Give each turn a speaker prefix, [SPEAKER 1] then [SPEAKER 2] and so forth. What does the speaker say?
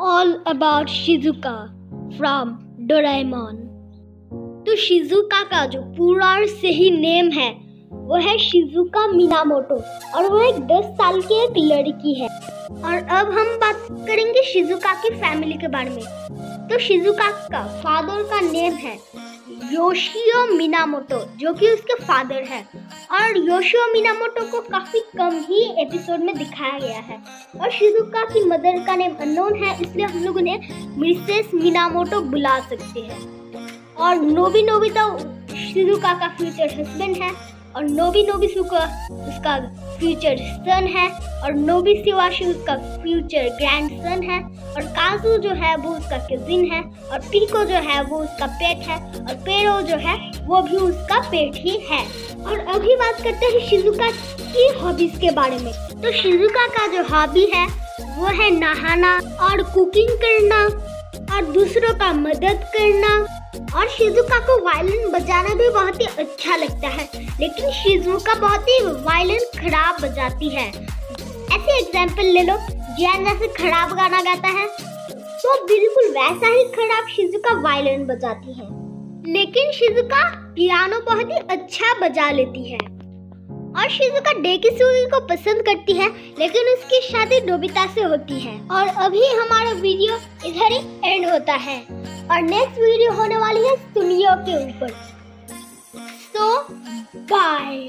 [SPEAKER 1] all about Shizuka from Doraemon. तो Shizuka का जो पूरा और सही नेम है वो है शिजुका मिनामोटो और वो एक 10 साल की एक लड़की है और अब हम बात करेंगे शिजुका की फैमिली के बारे में तो शिजुका का फादर का नेम है योशियो मिनामोटो, जो कि उसके फादर है। और योशियो मिनामोटो को काफ़ी कम ही एपिसोड में दिखाया गया है। और शिजुका की मदर का नेम अननोन है, इसलिए हम लोग उन्हें मिसेस मिनामोटो बुला सकते हैं। और नोबी तो शिजुका का फ्यूचर हस्बैंड है। और नोबी नोबी सुका उसका फ्यूचर सन है और नोबी सिवाशी उसका फ्यूचर ग्रैंड सन है और काजू जो है वो उसका कजिन है और पीको जो है वो उसका पेट है और पेरो जो है वो भी उसका पेट ही है। और अभी बात करते हैं शिजुका की हॉबीज के बारे में। तो शिजुका का जो हॉबी है, वो है नहाना और कुकिंग करना और दूसरों का मदद करना। और शिजुका को वायलिन बजाना भी बहुत ही अच्छा लगता है, लेकिन शिजुका बहुत ही वायलिन खराब बजाती है। ऐसे एग्ज़ाम्पल ले लो, जैन जैसे खराब गाना गाता है तो बिल्कुल वैसा ही खराब शिजुका वायलिन बजाती है। लेकिन शिजुका पियानो बहुत ही अच्छा बजा लेती है। और शिजुका डेकिसुगी को पसंद करती है, लेकिन उसकी शादी नोबिता से होती है। और अभी हमारा वीडियो इधर ही एंड होता है। और नेक्स्ट वीडियो होने वाली है सुनियो के ऊपर। सो बाय